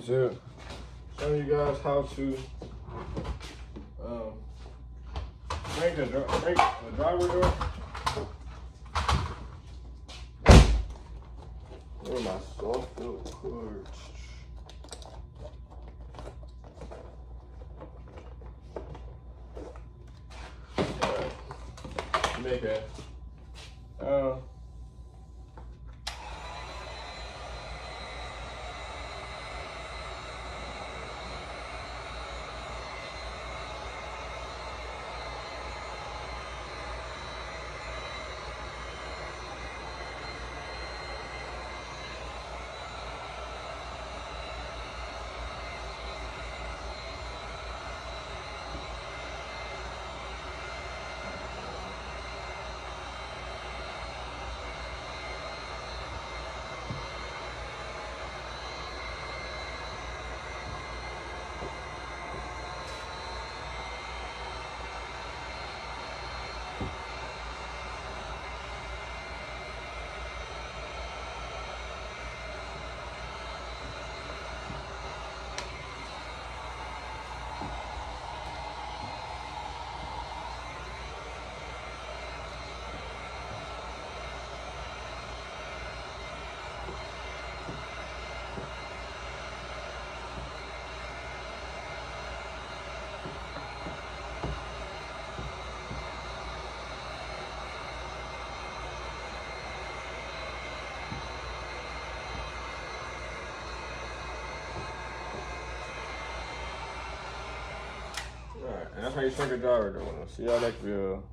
here showing you guys how to um, make a, dri- make a driveway door. Where my soft built cords? Alright. Make a uh, and that's how you shrink a driver door. See how that feel.